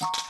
you